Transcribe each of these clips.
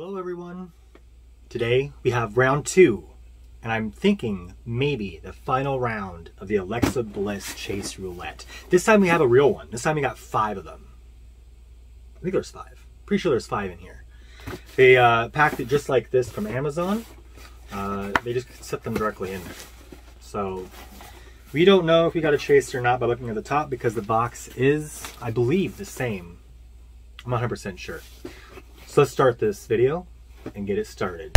Hello everyone. Today we have round two, and I'm thinking maybe the final round of the Alexa Bliss Chase Roulette. This time we have a real one. This time we got five of them. I think there's five. Pretty sure there's five in here. They uh, packed it just like this from Amazon. Uh, they just set them directly in there. So we don't know if we got a chase or not by looking at the top because the box is, I believe, the same. I'm 100% sure. So let's start this video and get it started.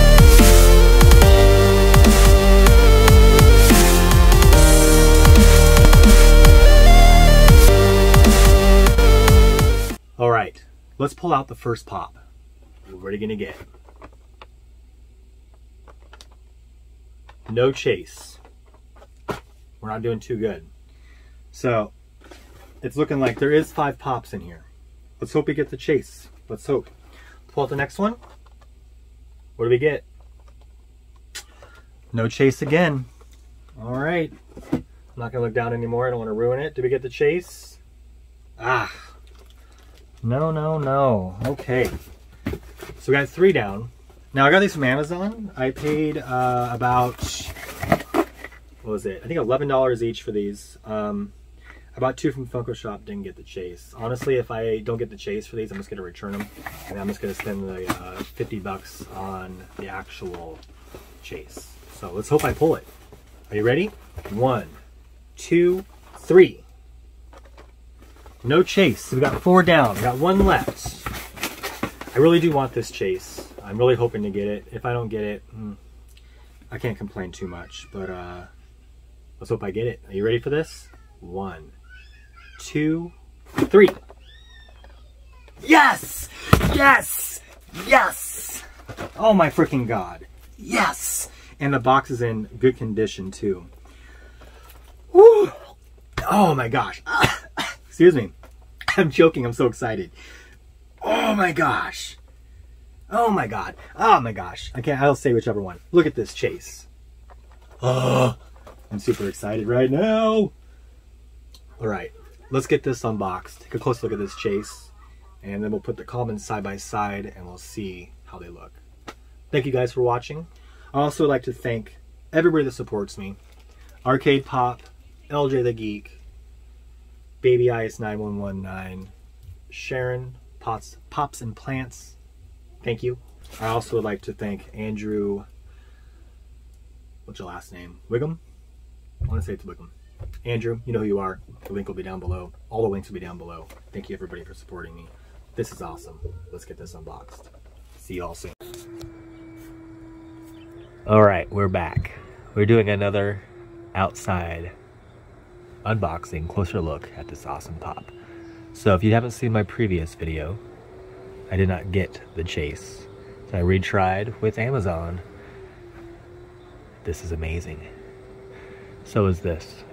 All right, let's pull out the first pop. What are you gonna get? No chase. We're not doing too good. So it's looking like there is five pops in here. Let's hope we get the chase. Let's hope. Pull out the next one. What do we get? No chase again. All right. I'm not gonna look down anymore. I don't want to ruin it. Did we get the chase? Ah. No, no, no. Okay. So we got three down. Now I got these from Amazon. I paid uh, about what was it? I think eleven dollars each for these. Um, I bought two from Funko Shop. Didn't get the chase. Honestly, if I don't get the chase for these, I'm just gonna return them, and I'm just gonna spend the uh, fifty bucks on the actual chase. So let's hope I pull it. Are you ready? One, two, three. No chase. We got four down. We got one left. I really do want this chase. I'm really hoping to get it. If I don't get it, hmm, I can't complain too much. But uh, let's hope I get it. Are you ready for this? One, two, three. Yes! Yes! Yes! Oh my freaking god. Yes! And the box is in good condition too. Woo! Oh my gosh. Excuse me. I'm joking. I'm so excited. Oh my gosh. Oh my god. Oh my gosh. I can't, I'll say whichever one. Look at this chase. I'm super excited right now. All right, let's get this unboxed. Take a close look at this chase, and then we'll put the comments side by side and we'll see how they look. Thank you guys for watching. I also would like to thank everybody that supports me. Arcade Pop, LJ the Geek, Baby Ice 9119, Sharon, Pots, Pops and Plants. Thank you. I also would like to thank Andrew. What's your last name? Wiggum? I want to say it's Wiggum. Andrew, you know who you are. The link will be down below. All the links will be down below. Thank you everybody for supporting me. This is awesome. Let's get this unboxed. See you all soon. All right, we're back. We're doing another outside unboxing, closer look at this awesome pop. So if you haven't seen my previous video, I did not get the chase. So I retried with Amazon. This is amazing. So is this.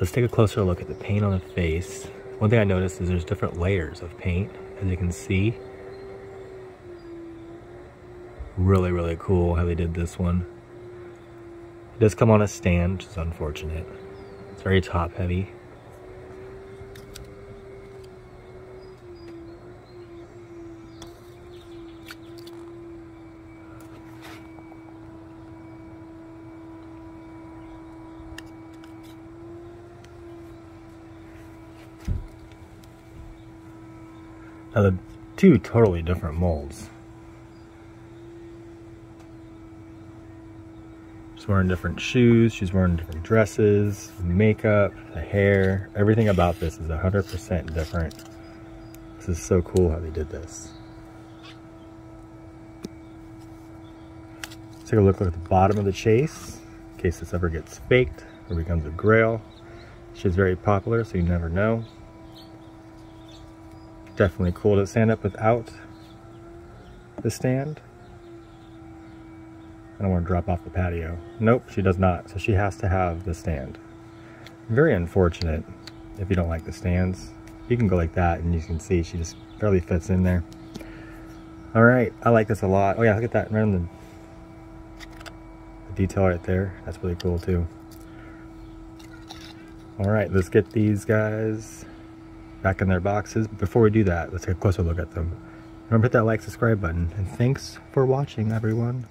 Let's take a closer look at the paint on the face. One thing I noticed is there's different layers of paint, as you can see. Really, really cool how they did this one. It does come on a stand, which is unfortunate. It's very top heavy. Now the two totally different molds. She's wearing different shoes, she's wearing different dresses, makeup, the hair, everything about this is 100% different. This is so cool how they did this. Let's take a look at the bottom of the chase, in case this ever gets faked or becomes a grail. She's very popular, so you never know. Definitely cool to stand up without the stand. I don't want to drop off the patio. Nope, she does not. So she has to have the stand. Very unfortunate if you don't like the stands. You can go like that and you can see she just barely fits in there. All right, I like this a lot. Oh yeah, look at that, right the, the detail right there. That's really cool too. All right, let's get these guys back in their boxes. Before we do that, let's take a closer look at them. Remember to hit that like, subscribe button, and thanks for watching, everyone.